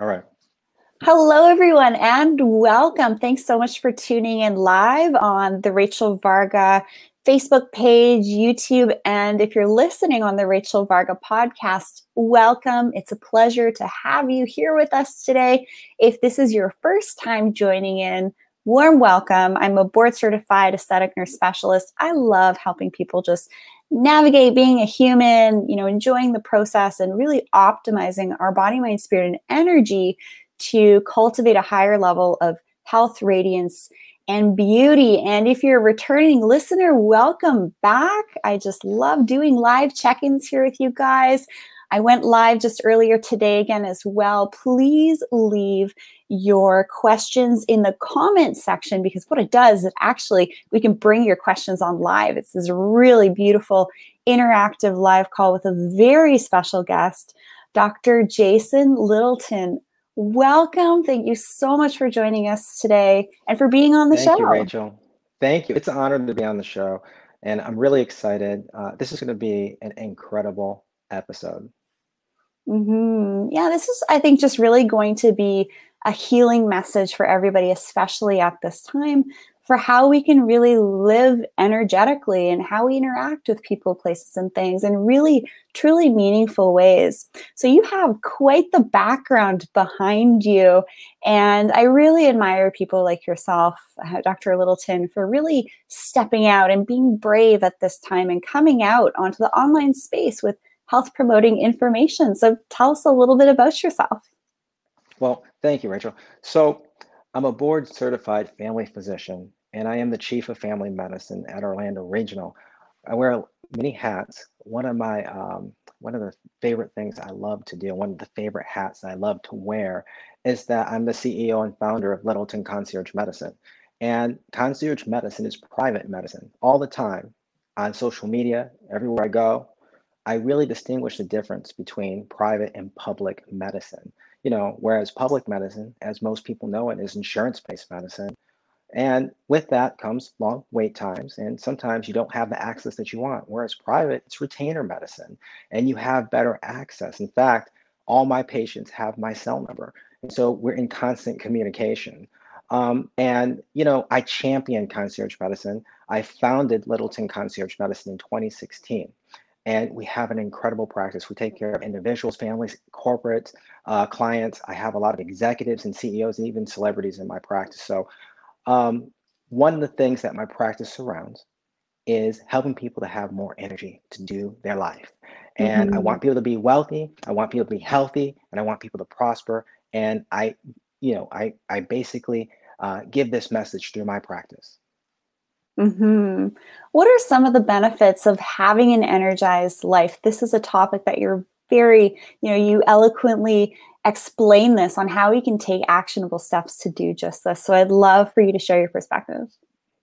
All right. Hello, everyone, and welcome. Thanks so much for tuning in live on the Rachel Varga Facebook page, YouTube, and if you're listening on the Rachel Varga podcast, welcome. It's a pleasure to have you here with us today. If this is your first time joining in, warm welcome. I'm a board certified aesthetic nurse specialist. I love helping people just navigate being a human, you know, enjoying the process and really optimizing our body, mind, spirit, and energy to cultivate a higher level of health, radiance, and beauty. And if you're a returning listener, welcome back. I just love doing live check ins here with you guys. I went live just earlier today again as well. Please leave your questions in the comment section because what it does is actually we can bring your questions on live. It's this really beautiful interactive live call with a very special guest, Dr. Jason Littleton welcome. Thank you so much for joining us today and for being on the Thank show. Thank you, Rachel. Thank you. It's an honor to be on the show. And I'm really excited. Uh, this is going to be an incredible episode. Mm-hmm. Yeah, this is, I think, just really going to be a healing message for everybody, especially at this time for how we can really live energetically and how we interact with people, places, and things in really, truly meaningful ways. So, you have quite the background behind you. And I really admire people like yourself, uh, Dr. Littleton, for really stepping out and being brave at this time and coming out onto the online space with health promoting information. So, tell us a little bit about yourself. Well, thank you, Rachel. So, I'm a board certified family physician and I am the chief of family medicine at Orlando Regional. I wear many hats. One of my um, one of the favorite things I love to do, one of the favorite hats I love to wear, is that I'm the CEO and founder of Littleton Concierge Medicine. And concierge medicine is private medicine all the time on social media, everywhere I go. I really distinguish the difference between private and public medicine. You know, whereas public medicine, as most people know it, is insurance based medicine. And with that comes long wait times. And sometimes you don't have the access that you want. Whereas private, it's retainer medicine and you have better access. In fact, all my patients have my cell number. And so we're in constant communication. Um, and, you know, I champion concierge medicine. I founded Littleton Concierge Medicine in 2016. And we have an incredible practice. We take care of individuals, families, corporate uh, clients. I have a lot of executives and CEOs and even celebrities in my practice. So um, one of the things that my practice surrounds is helping people to have more energy to do their life. And mm-hmm. I want people to be wealthy, I want people to be healthy, and I want people to prosper. And I, you know, I, I basically uh, give this message through my practice. Mm-hmm. What are some of the benefits of having an energized life? This is a topic that you're very, you know, you eloquently explain this on how we can take actionable steps to do just this. So I'd love for you to share your perspective.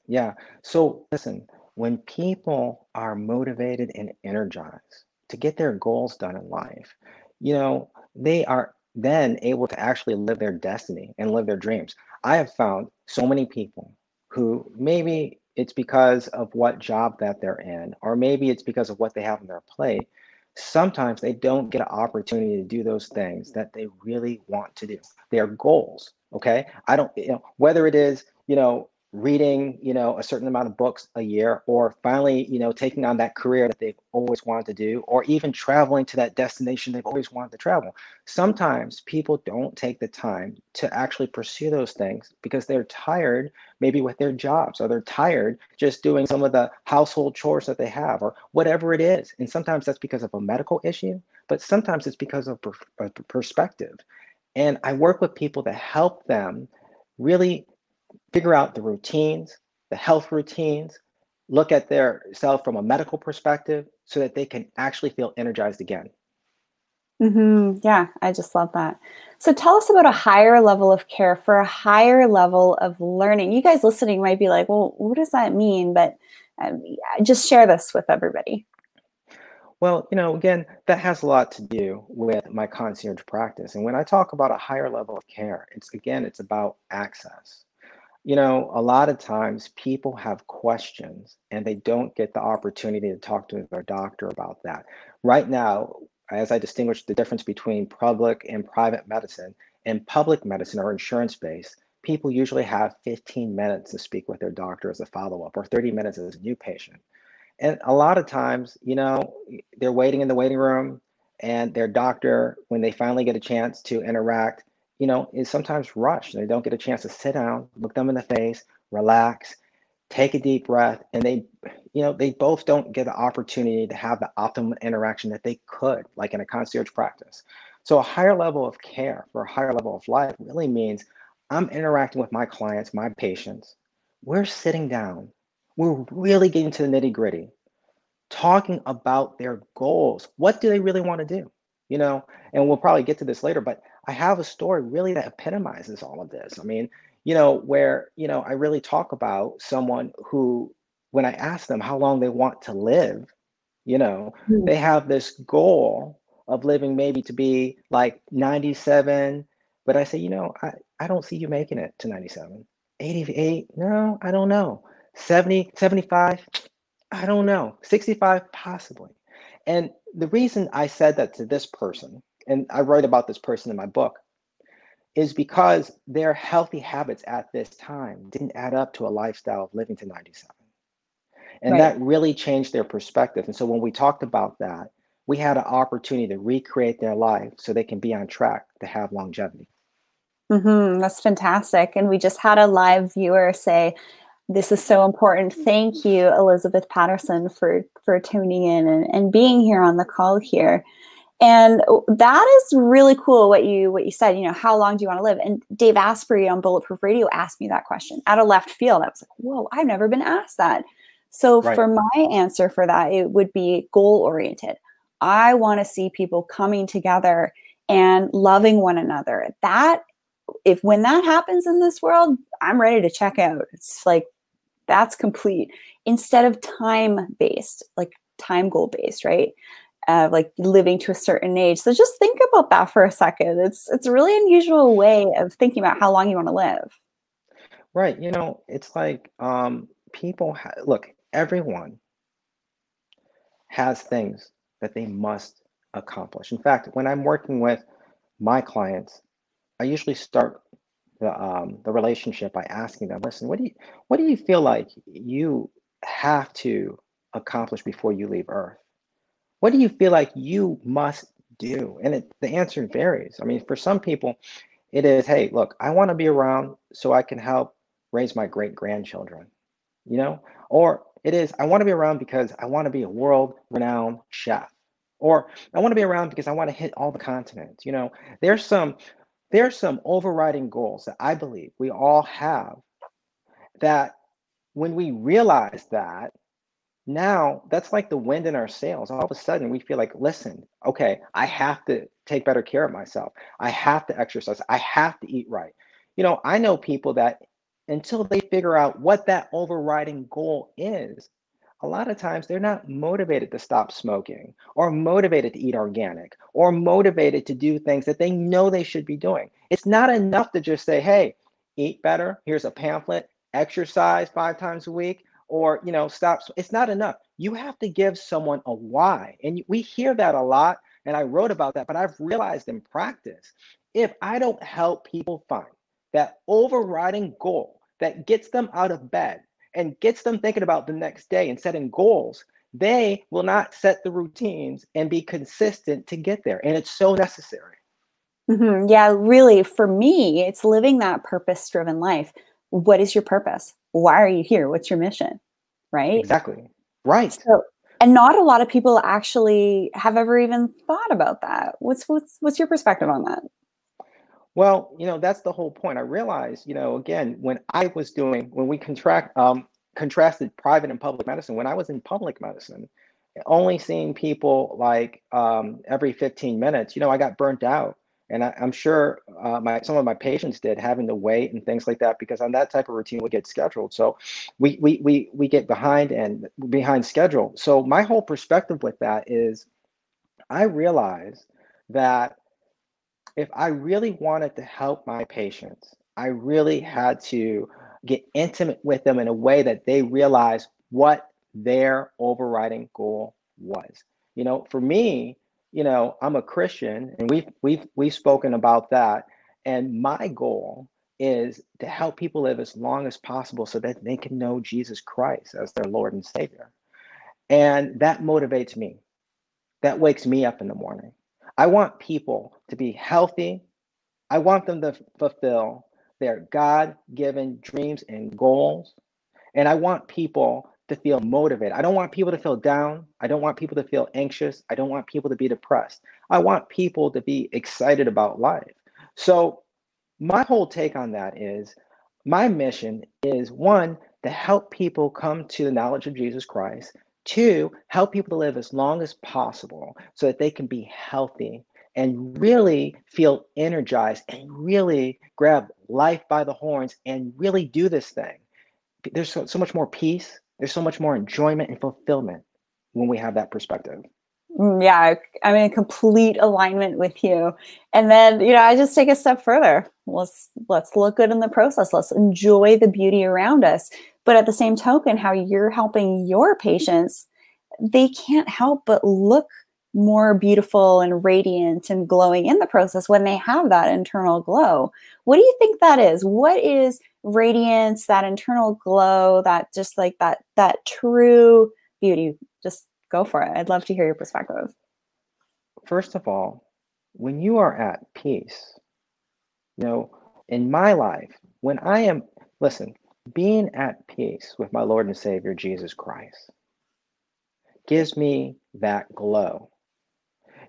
Yeah. So listen, when people are motivated and energized to get their goals done in life, you know, they are then able to actually live their destiny and live their dreams. I have found so many people who maybe it's because of what job that they're in, or maybe it's because of what they have on their plate, sometimes they don't get an opportunity to do those things that they really want to do. Their goals okay? I don't you know whether it is you know reading you know a certain amount of books a year or finally you know taking on that career that they've always wanted to do or even traveling to that destination they've always wanted to travel. Sometimes people don't take the time to actually pursue those things because they're tired maybe with their jobs or they're tired just doing some of the household chores that they have or whatever it is. And sometimes that's because of a medical issue but sometimes it's because of per- uh, perspective. And i work with people to help them really figure out the routines, the health routines, look at their self from a medical perspective so that they can actually feel energized again. Mm-hmm. Yeah, I just love that. So tell us about a higher level of care for a higher level of learning. You guys listening might be like, well, what does that mean? But um, just share this with everybody. Well, you know, again, that has a lot to do with my concierge practice. And when I talk about a higher level of care, it's again, it's about access you know, a lot of times people have questions and they don't get the opportunity to talk to their doctor about that. Right now, as I distinguish the difference between public and private medicine, in public medicine or insurance based, people usually have 15 minutes to speak with their doctor as a follow up or 30 minutes as a new patient. And a lot of times, you know, they're waiting in the waiting room and their doctor, when they finally get a chance to interact, you know, is sometimes rushed. They don't get a chance to sit down, look them in the face, relax, take a deep breath, and they, you know, they both don't get the opportunity to have the optimal interaction that they could, like in a concierge practice. So a higher level of care for a higher level of life really means I'm interacting with my clients, my patients. We're sitting down. We're really getting to the nitty gritty, talking about their goals. What do they really want to do? You know, and we'll probably get to this later, but I have a story really that epitomizes all of this. I mean, you know, where, you know, I really talk about someone who, when I ask them how long they want to live, you know, mm. they have this goal of living maybe to be like 97. But I say, you know, I, I don't see you making it to 97. 88, no, I don't know. 70, 75, I don't know. 65, possibly. And the reason I said that to this person, and I write about this person in my book, is because their healthy habits at this time didn't add up to a lifestyle of living to 97. And right. that really changed their perspective. And so when we talked about that, we had an opportunity to recreate their life so they can be on track to have longevity. Mm-hmm, that's fantastic. And we just had a live viewer say, this is so important. Thank you, Elizabeth Patterson, for for tuning in and, and being here on the call here. And that is really cool what you what you said, you know, how long do you want to live? And Dave Asprey on Bulletproof Radio asked me that question out of left field. I was like, whoa, I've never been asked that. So right. for my answer for that, it would be goal oriented. I want to see people coming together and loving one another. That if when that happens in this world, I'm ready to check out. It's like that's complete instead of time based, like time goal based, right? Uh, like living to a certain age. So just think about that for a second. It's it's a really unusual way of thinking about how long you want to live. Right. You know, it's like um, people ha- look. Everyone has things that they must accomplish. In fact, when I'm working with my clients, I usually start the um, the relationship by asking them, "Listen, what do you what do you feel like you have to accomplish before you leave Earth?" What do you feel like you must do? And it, the answer varies. I mean, for some people, it is, hey, look, I want to be around so I can help raise my great grandchildren, you know? Or it is, I want to be around because I want to be a world renowned chef. Or I want to be around because I want to hit all the continents. You know, there's some there's some overriding goals that I believe we all have that when we realize that now that's like the wind in our sails. All of a sudden, we feel like, listen, okay, I have to take better care of myself. I have to exercise. I have to eat right. You know, I know people that until they figure out what that overriding goal is, a lot of times they're not motivated to stop smoking or motivated to eat organic or motivated to do things that they know they should be doing. It's not enough to just say, hey, eat better. Here's a pamphlet, exercise five times a week or you know stop it's not enough. You have to give someone a why and we hear that a lot and i wrote about that but i've realized in practice if i don't help people find that overriding goal that gets them out of bed and gets them thinking about the next day and setting goals they will not set the routines and be consistent to get there and it's so necessary. Mm-hmm. yeah really for me it's living that purpose driven life. What is your purpose why are you here? What's your mission? Right? Exactly. Right. So, and not a lot of people actually have ever even thought about that. What's what's what's your perspective on that? Well, you know, that's the whole point. I realized, you know, again, when I was doing when we contract um contrasted private and public medicine, when I was in public medicine, only seeing people like um, every 15 minutes, you know, I got burnt out and I, am sure uh, my some of my patients did having to wait and things like that because on that type of routine we get scheduled. So we we we we get behind and behind schedule. So my whole perspective with that is, I realize that if I really wanted to help my patients, I really had to get intimate with them in a way that they realize what their overriding goal was. You know, for me, you know, I'm a Christian, and we've we've we've spoken about that. And my goal is to help people live as long as possible so that they can know Jesus Christ as their Lord and Savior. And that motivates me. That wakes me up in the morning. I want people to be healthy. I want them to fulfill their God given dreams and goals. And I want people to feel motivated. I don't want people to feel down. I don't want people to feel anxious. I don't want people to be depressed. I want people to be excited about life. So, my whole take on that is my mission is one, to help people come to the knowledge of Jesus Christ. Two, help people to live as long as possible so that they can be healthy and really feel energized and really grab life by the horns and really do this thing. There's so, so much more peace, there's so much more enjoyment and fulfillment when we have that perspective. Mm, yeah, I'm in complete alignment with you. And then, you know, I just take a step further. Let's let's look good in the process. Let's enjoy the beauty around us. But at the same token, how you're helping your patients, they can't help but look more beautiful and radiant and glowing in the process when they have that internal glow. What do you think that is? What is radiance, that internal glow, that just like that that true beauty? Just go for it. I'd love to hear your perspective. First of all, when you are at peace, you know, in my life, when I am, listen, being at peace with my Lord and Savior Jesus Christ gives me that glow.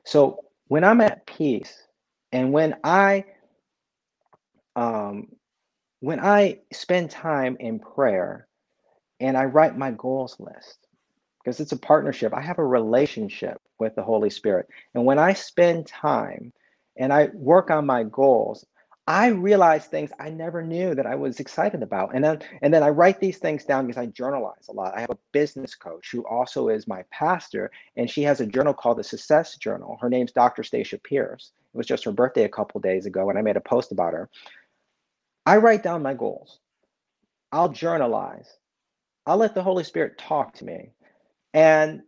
So when I'm at peace and when I um when I spend time in prayer and I write my goals list, because it's a partnership. I have a relationship with the Holy Spirit. And when I spend time and I work on my goals, I realize things I never knew that I was excited about. And then and then I write these things down because I journalize a lot. I have a business coach who also is my pastor, and she has a journal called the Success Journal. Her name's Dr. Stacia Pierce. It was just her birthday a couple days ago, and I made a post about her. I write down my goals. I'll journalize. I'll let the Holy Spirit talk to me. And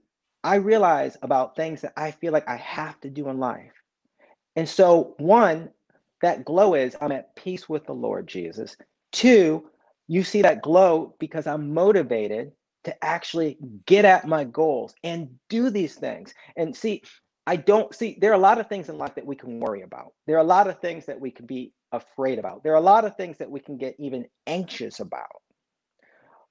I realize about things that I feel like I have to do in life. And so, one, that glow is I'm at peace with the Lord Jesus. Two, you see that glow because I'm motivated to actually get at my goals and do these things. And see, I don't see there are a lot of things in life that we can worry about. There are a lot of things that we can be afraid about. There are a lot of things that we can get even anxious about.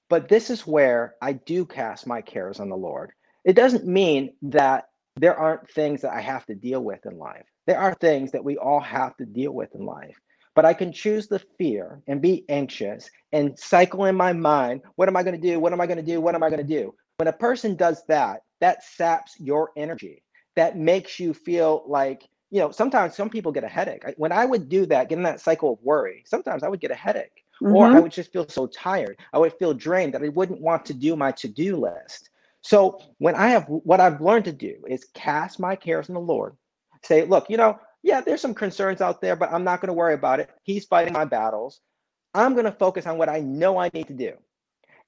But this is where I do cast my cares on the Lord. It doesn't mean that there aren't things that I have to deal with in life. There are things that we all have to deal with in life. But I can choose the fear and be anxious and cycle in my mind what am I going to do? What am I going to do? What am I going to do? When a person does that, that saps your energy. That makes you feel like, you know, sometimes some people get a headache. When I would do that, get in that cycle of worry, sometimes I would get a headache mm-hmm. or I would just feel so tired. I would feel drained that I wouldn't want to do my to do list. So when I have what I've learned to do is cast my cares on the Lord, say, look, you know, yeah, there's some concerns out there, but I'm not going to worry about it. He's fighting my battles. I'm going to focus on what I know I need to do.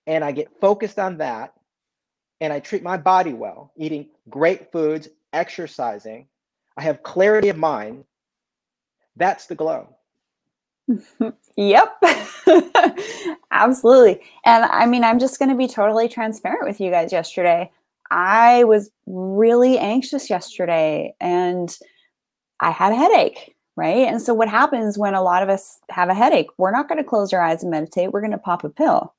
And I get focused on that. And I treat my body well, eating great foods, exercising. I have clarity of mind. That's the glow. yep. Absolutely. And I mean, I'm just going to be totally transparent with you guys yesterday. I was really anxious yesterday and I had a headache, right? And so, what happens when a lot of us have a headache? We're not going to close our eyes and meditate, we're going to pop a pill.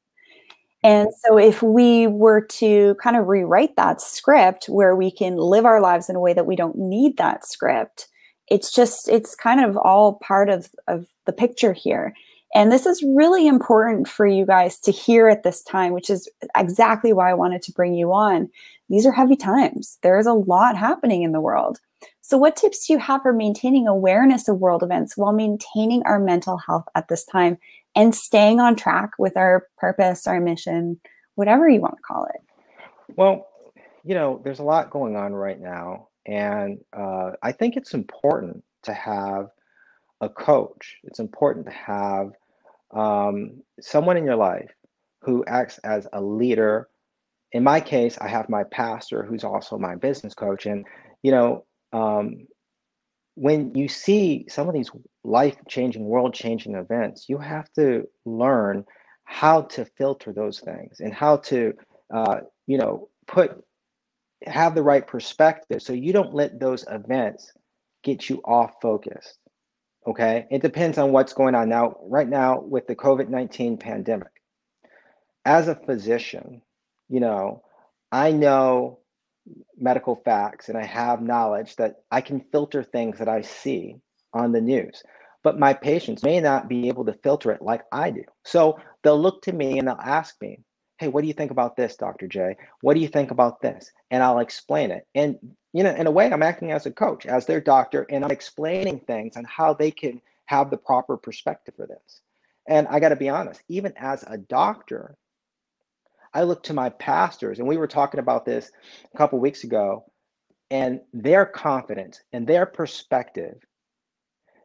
And so, if we were to kind of rewrite that script where we can live our lives in a way that we don't need that script, it's just it's kind of all part of of the picture here. And this is really important for you guys to hear at this time which is exactly why i wanted to bring you on. These are heavy times. There's a lot happening in the world. So what tips do you have for maintaining awareness of world events while maintaining our mental health at this time and staying on track with our purpose our mission whatever you want to call it well you know there's a lot going on right now and uh, I think it's important to have a coach. It's important to have um, someone in your life who acts as a leader. In my case, I have my pastor who's also my business coach. And, you know, um, when you see some of these life changing, world changing events, you have to learn how to filter those things and how to, uh, you know, put, have the right perspective so you don't let those events get you off focus. Okay. It depends on what's going on now, right now with the COVID 19 pandemic. As a physician, you know, I know medical facts and I have knowledge that I can filter things that I see on the news. But my patients may not be able to filter it like I do. So they'll look to me and they'll ask me, Hey, what do you think about this, Dr. J? What do you think about this? And I'll explain it. And, you know, in a way, I'm acting as a coach, as their doctor, and I'm explaining things on how they can have the proper perspective for this. And I got to be honest, even as a doctor, I look to my pastors, and we were talking about this a couple weeks ago, and their confidence and their perspective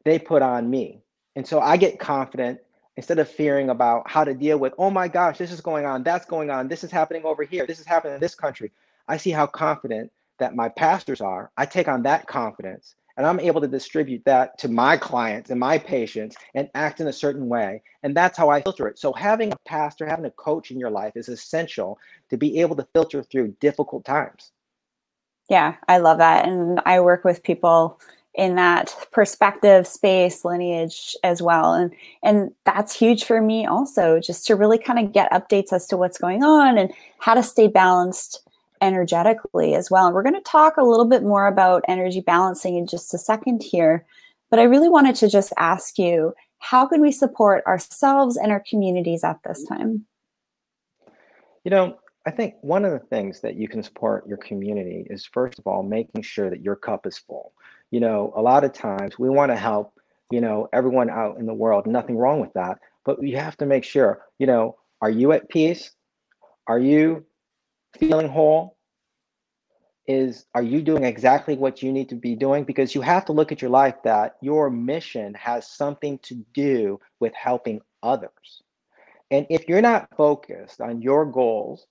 they put on me. And so I get confident instead of fearing about how to deal with, oh my gosh, this is going on, that's going on, this is happening over here, this is happening in this country. I see how confident that my pastors are. I take on that confidence and I'm able to distribute that to my clients and my patients and act in a certain way. And that's how I filter it. So having a pastor, having a coach in your life is essential to be able to filter through difficult times. Yeah, I love that. And I work with people in that perspective space lineage as well and and that's huge for me also just to really kind of get updates as to what's going on and how to stay balanced energetically as well. And we're going to talk a little bit more about energy balancing in just a second here. But I really wanted to just ask you how can we support ourselves and our communities at this time? You know, I think one of the things that you can support your community is first of all making sure that your cup is full. You know, a lot of times we want to help, you know, everyone out in the world, nothing wrong with that, but you have to make sure, you know, are you at peace? Are you feeling whole is are you doing exactly what you need to be doing? Because you have to look at your life that your mission has something to do with helping others. And if you're not focused on your goals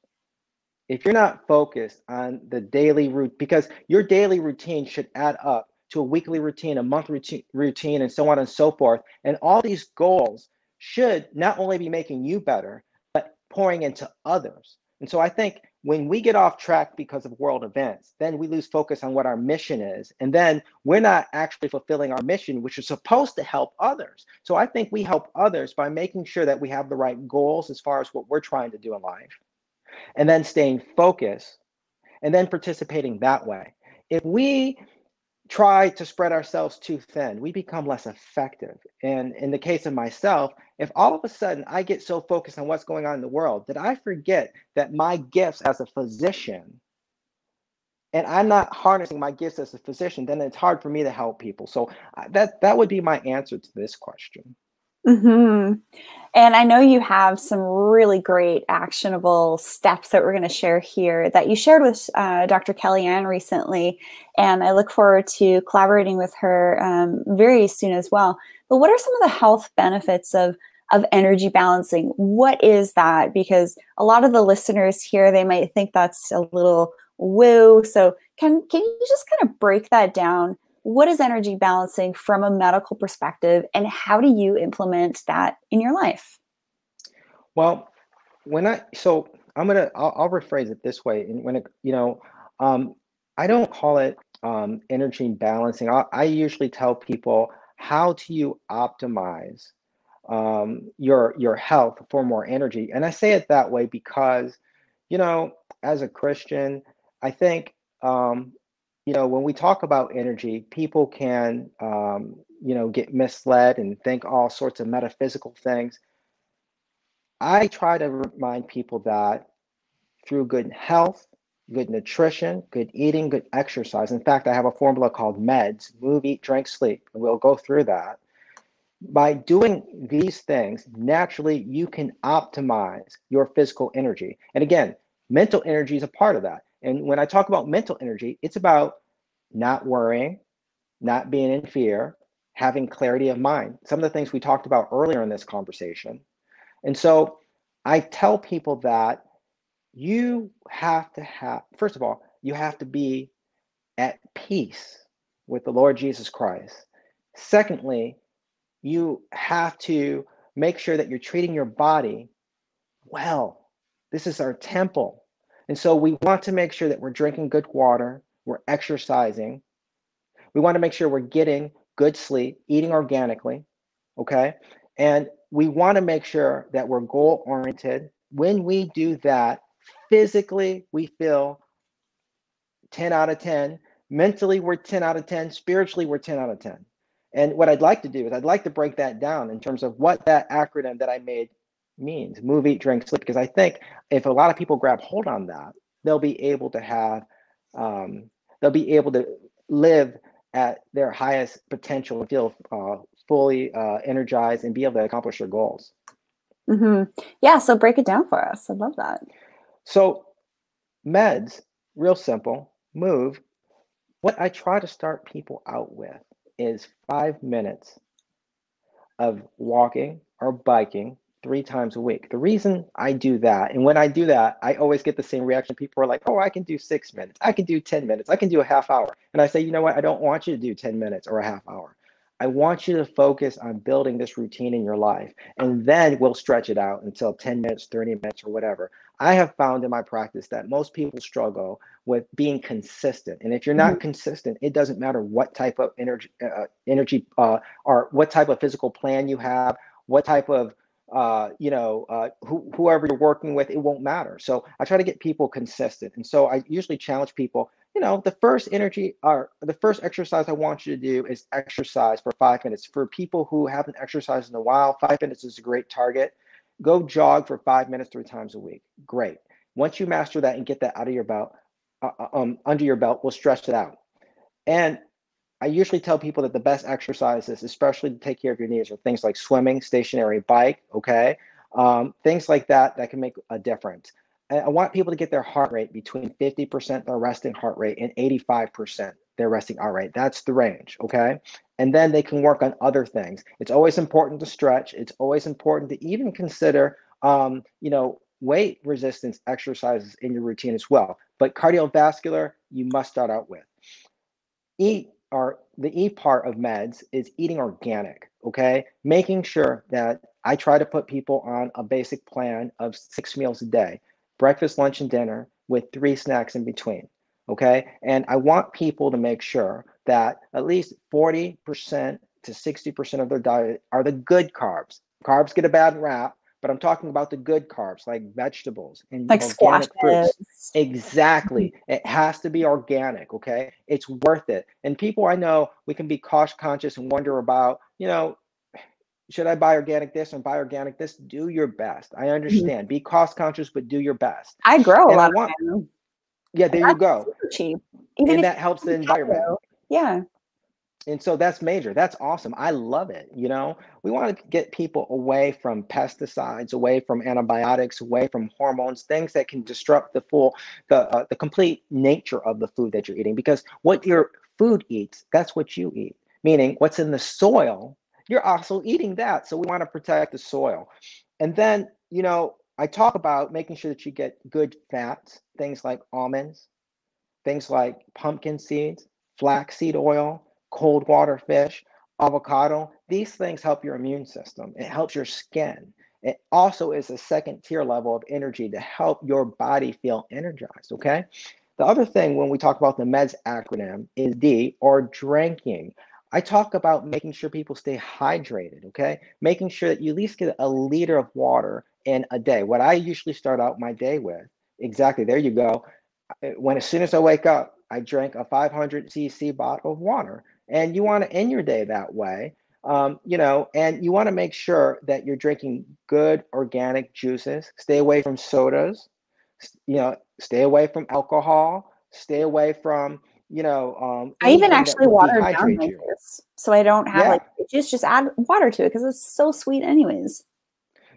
if you're not focused on the daily route because your daily routine should add up to a weekly routine a monthly routine, routine and so on and so forth. And all these goals should not only be making you better but pouring into others. And so i think when we get off track because of world events, then we lose focus on what our mission is. And then we're not actually fulfilling our mission, which is supposed to help others. So I think we help others by making sure that we have the right goals as far as what we're trying to do in life, and then staying focused and then participating that way. If we try to spread ourselves too thin, we become less effective. And in the case of myself, if all of a sudden I get so focused on what's going on in the world that I forget that my gifts as a physician and I'm not harnessing my gifts as a physician, then it's hard for me to help people. So uh, that that would be my answer to this question. Mm-hmm. And I know you have some really great actionable steps that we're going to share here that you shared with uh, Dr. Kellyann recently. And I look forward to collaborating with her um, very soon as well. But what are some of the health benefits of, of energy balancing? What is that? Because a lot of the listeners here, they might think that's a little woo. So can, can you just kind of break that down what is energy balancing from a medical perspective and how do you implement that in your life well when i so i'm gonna i'll, I'll rephrase it this way and when it you know um, i don't call it um, energy balancing I, I, usually tell people how do you optimize um, your your health for more energy and i say it that way because you know as a christian i think um, you know, when we talk about energy, people can, um, you know, get misled and think all sorts of metaphysical things. I try to remind people that through good health, good nutrition, good eating, good exercise. In fact, I have a formula called MEDS move, eat, drink, sleep. And we'll go through that. By doing these things, naturally, you can optimize your physical energy. And again, mental energy is a part of that. And when I talk about mental energy, it's about not worrying, not being in fear, having clarity of mind. Some of the things we talked about earlier in this conversation. And so I tell people that you have to have, first of all, you have to be at peace with the Lord Jesus Christ. Secondly, you have to make sure that you're treating your body well. This is our temple. And so we want to make sure that we're drinking good water, we're exercising. We want to make sure we're getting good sleep, eating organically, okay? And we want to make sure that we're goal oriented. When we do that, physically we feel 10 out of 10. Mentally, we're 10 out of 10. Spiritually, we're 10 out of 10. And what I'd like to do is I'd like to break that down in terms of what that acronym that I made means move, eat, drink, sleep. Because I think if a lot of people grab hold on that, they'll be able to have, um, they'll be able to live at their highest potential and feel uh, fully uh, energized and be able to accomplish their goals. Mm-hmm. Yeah. So break it down for us. I love that. So, meds, real simple, move. What I try to start people out with is five minutes of walking or biking three times a week. The reason I do that, and when I do that, I always get the same reaction. People are like, oh, I can do six minutes. I can do 10 minutes. I can do a half hour. And I say, you know what? I don't want you to do 10 minutes or a half hour. I want you to focus on building this routine in your life, and then we'll stretch it out until 10 minutes, 30 minutes, or whatever. I have found in my practice that most people struggle with being consistent. And if you're not mm-hmm. consistent, it doesn't matter what type of energy, uh, energy, uh, or what type of physical plan you have, what type of uh, you know, uh, who, whoever you're working with, it won't matter. So I try to get people consistent. And so I usually challenge people, you know, the first energy or the first exercise I want you to do is exercise for five minutes. For people who haven't exercised in a while, five minutes is a great target. Go jog for five minutes three times a week. Great. Once you master that and get that out of your belt, uh, uh um, under your belt, we'll stretch it out. And I usually tell people that the best exercises, especially to take care of your knees, are things like swimming, stationary bike, okay? Um, things like that that can make a difference. I want people to get their heart rate between 50% their resting heart rate and 85% their resting heart rate. That's the range, okay? And then they can work on other things. It's always important to stretch. It's always important to even consider, um, you know, weight resistance exercises in your routine as well. But cardiovascular, you must start out with. Eat are the E part of meds is eating organic, okay? Making sure that I try to put people on a basic plan of six meals a day breakfast, lunch, and dinner with three snacks in between, okay? And I want people to make sure that at least 40% to 60% of their diet are the good carbs. Carbs get a bad rap, but I'm talking about the good carbs like vegetables and like organic fruits. Exactly. It has to be organic. Okay. It's worth it. And people I know, we can be cost conscious and wonder about, you know, should I buy organic this and buy organic this? Do your best. I mm-hmm. understand. Mm-hmm. Be cost conscious, but do your best. I grow and a lot want. Yeah, there you go. cheap. Even and that helps the environment. Yeah and so that's major that's awesome i love it you know we want to get people away from pesticides away from antibiotics away from hormones things that can disrupt the full the uh, the complete nature of the food that you're eating because what your food eats that's what you eat meaning what's in the soil you're also eating that so we want to protect the soil and then you know i talk about making sure that you get good fats things like almonds things like pumpkin seeds flaxseed oil cold water fish, avocado. These things help your immune system. It helps your skin. It also is a second tier level of energy to help your body feel energized. Okay. The other thing when we talk about the MEDS acronym is D or drinking. I talk about making sure people stay hydrated, okay? Making sure that you at least get a liter of water in a day. What I usually start out my day with, exactly, there you go. When as soon as I wake up, I drink a 500 cc bottle of water and you want to end your day that way um, you know and you want to make sure that you're drinking good organic juices stay away from sodas you know stay away from alcohol stay away from you know um, i even actually water down my juice so i don't have yeah. like just just add water to it because it's so sweet anyways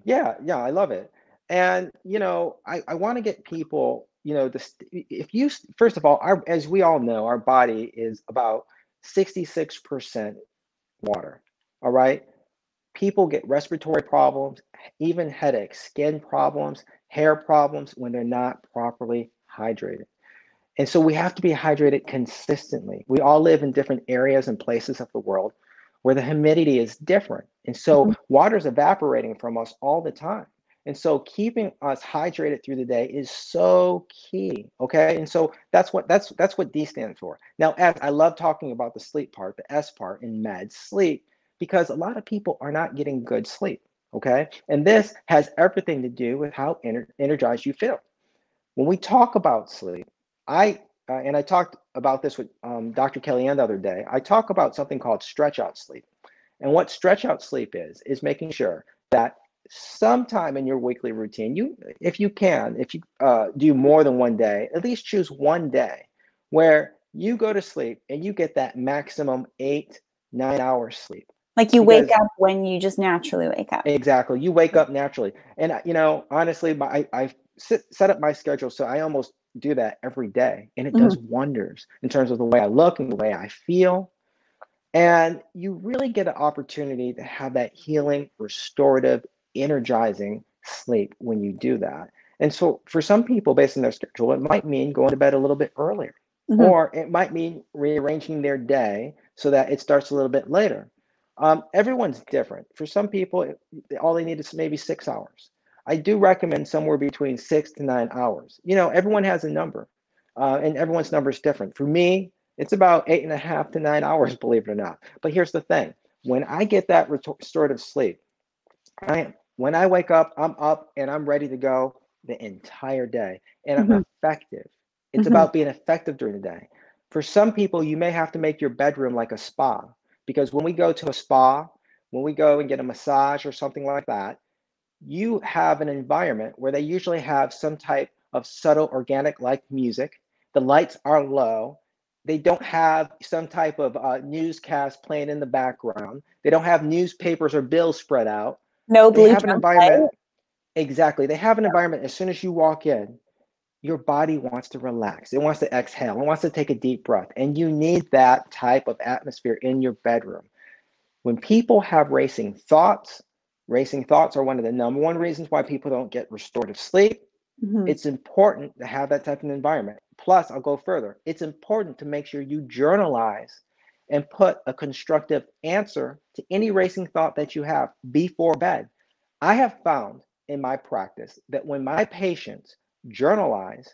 yeah yeah i love it and you know i, I want to get people you know this if you first of all our as we all know our body is about 66% water. All right. People get respiratory problems, even headaches, skin problems, hair problems when they're not properly hydrated. And so we have to be hydrated consistently. We all live in different areas and places of the world where the humidity is different. And so mm-hmm. water is evaporating from us all the time. And so keeping us hydrated through the day is so key. Okay. And so that's what that's that's what D stands for. Now, S, I love talking about the sleep part, the S part in med sleep, because a lot of people are not getting good sleep. Okay. And this has everything to do with how ener- energized you feel. When we talk about sleep, I uh, and I talked about this with um, Dr. Kellyann the other day. I talk about something called stretch out sleep. And what stretch out sleep is, is making sure that sometime in your weekly routine, you, if you can, if you uh, do more than one day, at least choose one day where you go to sleep and you get that maximum eight, nine hours sleep. Like you because, wake up when you just naturally wake up. Exactly. You wake up naturally. And, uh, you know, honestly, my, I, I set up my schedule so I almost do that every day and it mm-hmm. does wonders in terms of the way I look and the way I feel. And you really get an opportunity to have that healing, restorative, energizing sleep when you do that. And so for some people, based on their schedule, it might mean going to bed a little bit earlier, mm-hmm. or it might mean rearranging their day so that it starts a little bit later. Um, everyone's different. For some people, it, all they need is maybe six hours. I do recommend somewhere between six to nine hours. You know, everyone has a number, uh, and everyone's number is different. For me, it's about eight and a half to nine hours, believe it or not. But here's the thing: when I get that restorative sleep, I am, when I wake up, I'm up and I'm ready to go the entire day, and mm-hmm. I'm effective. It's mm-hmm. about being effective during the day. For some people, you may have to make your bedroom like a spa because when we go to a spa, when we go and get a massage or something like that, you have an environment where they usually have some type of subtle organic like music. The lights are low. They don't have some type of uh, newscast playing in the background. They don't have newspapers or bills spread out. No blue. They have an environment. Exactly. They have an environment as soon as you walk in, your body wants to relax. It wants to exhale. It wants to take a deep breath. And you need that type of atmosphere in your bedroom. When people have racing thoughts, Racing thoughts are one of the number one reasons why people don't get restorative sleep. Mm-hmm. It's important to have that type of environment. Plus, I'll go further. It's important to make sure you journalize and put a constructive answer to any racing thought that you have before bed. I have found in my practice that when my patients journalize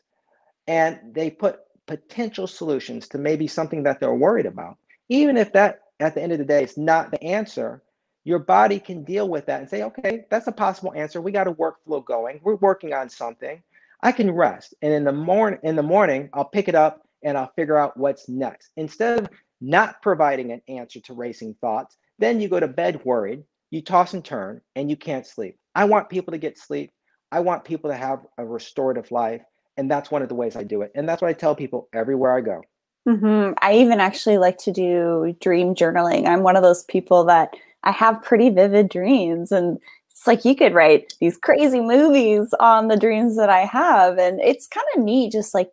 and they put potential solutions to maybe something that they're worried about, even if that at the end of the day is not the answer, your body can deal with that and say, okay, that's a possible answer. We got a workflow going. We're working on something. I can rest. And in the morning, in the morning, I'll pick it up and I'll figure out what's next. Instead of not providing an answer to racing thoughts, then you go to bed worried, you toss and turn, and you can't sleep. I want people to get sleep. I want people to have a restorative life. And that's one of the ways I do it. And that's what I tell people everywhere I go. Mm-hmm. I even actually like to do dream journaling. I'm one of those people that I have pretty vivid dreams and it's like you could write these crazy movies on the dreams that I have and it's kind of neat just like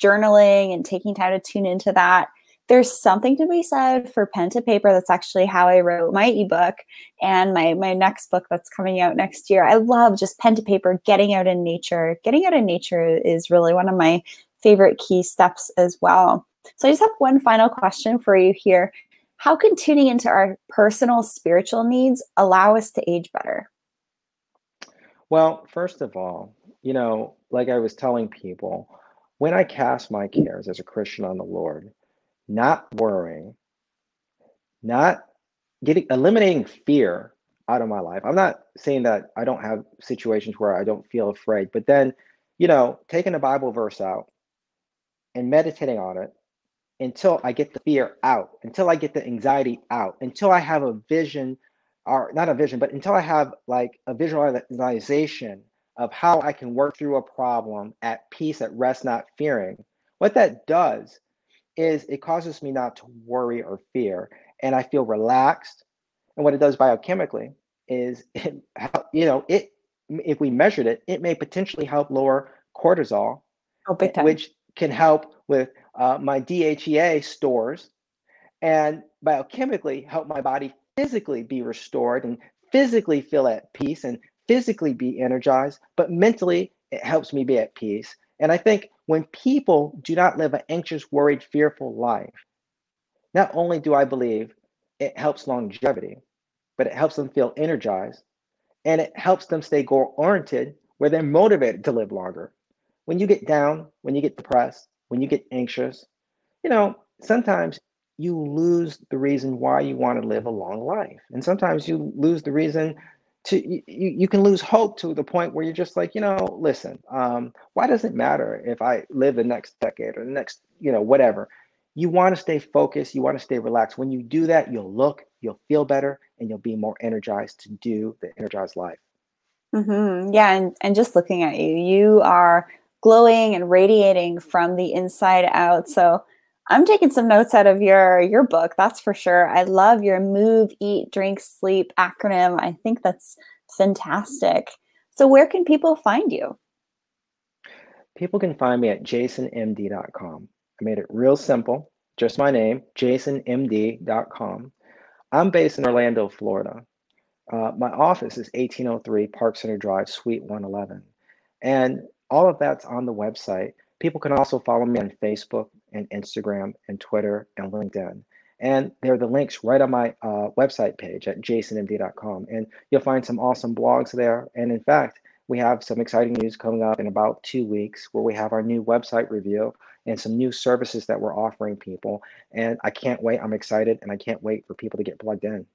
journaling and taking time to tune into that. There's something to be said for pen to paper. That's actually how I wrote my ebook and my my next book that's coming out next year. I love just pen to paper, getting out in nature. Getting out in nature is really one of my favorite key steps as well. So I just have one final question for you here. How can tuning into our personal spiritual needs allow us to age better? Well, first of all, you know, like I was telling people, when I cast my cares as a Christian on the Lord, not worrying, not getting eliminating fear out of my life. I'm not saying that I don't have situations where I don't feel afraid, but then, you know, taking a Bible verse out and meditating on it until I get the fear out, until I get the anxiety out, until I have a vision, or not a vision, but until I have like a visualization of how I can work through a problem at peace, at rest, not fearing. What that does is it causes me not to worry or fear, and I feel relaxed. And what it does biochemically is, it, you know, it if we measured it, it may potentially help lower cortisol, oh, which can help with uh, my DHEA stores and biochemically help my body physically be restored and physically feel at peace and physically be energized, but mentally it helps me be at peace. And I think when people do not live an anxious, worried, fearful life, not only do I believe it helps longevity, but it helps them feel energized and it helps them stay goal oriented where they're motivated to live longer. When you get down, when you get depressed, when you get anxious, you know, sometimes you lose the reason why you want to live a long life. And sometimes you lose the reason to you, you can lose hope to the point where you're just like you know listen um, why does it matter if i live the next decade or the next you know whatever you want to stay focused you want to stay relaxed when you do that you'll look you'll feel better and you'll be more energized to do the energized life mm-hmm. yeah and, and just looking at you you are glowing and radiating from the inside out so I'm taking some notes out of your your book, that's for sure. I love your move, eat, drink, sleep acronym. I think that's fantastic. So where can people find you? People can find me at jasonmd.com. I made it real simple, just my name, jasonmd.com. I'm based in Orlando, Florida. Uh, my office is 1803 Park Center Drive, Suite 111. And all of that's on the website. People can also follow me on Facebook and Instagram and Twitter and LinkedIn. And there are the links right on my uh, website page at jasonmd.com. And you'll find some awesome blogs there. And in fact, we have some exciting news coming up in about two weeks where we have our new website review and some new services that we're offering people. And I can't wait. I'm excited and I can't wait for people to get plugged in.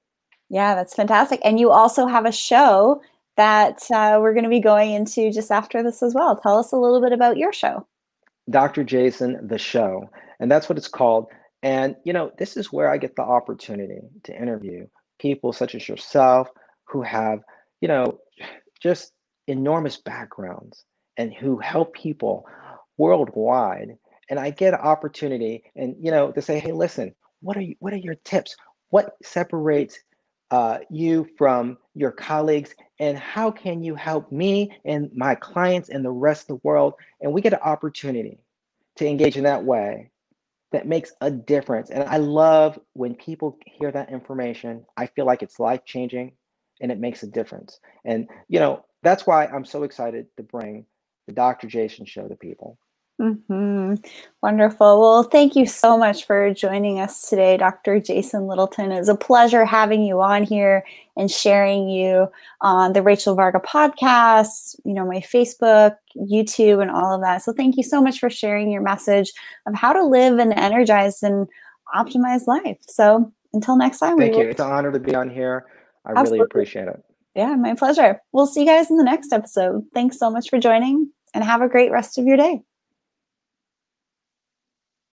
Yeah, that's fantastic. And you also have a show that uh, we're going to be going into just after this as well. Tell us a little bit about your show. Dr. Jason, the show. And that's what it's called. And, you know, this is where I get the opportunity to interview people such as yourself who have, you know, just enormous backgrounds and who help people worldwide. And I get an opportunity and, you know, to say, hey, listen, what are you, what are your tips? What separates uh, you from your colleagues and how can you help me and my clients and the rest of the world? And we get an opportunity to engage in that way that makes a difference. And i love when people hear that information. I feel like it's life changing and it makes a difference. And you know that's why i'm so excited to bring the dr jason show to people Mm-hmm. Wonderful. Well, thank you so much for joining us today, Dr. Jason Littleton. It was a pleasure having you on here and sharing you on the Rachel Varga podcast, you know, my Facebook, YouTube, and all of that. So, thank you so much for sharing your message of how to live an energized and optimized life. So, until next time, thank you. Will... It's an honor to be on here. I Absolutely. really appreciate it. Yeah, my pleasure. We'll see you guys in the next episode. Thanks so much for joining and have a great rest of your day.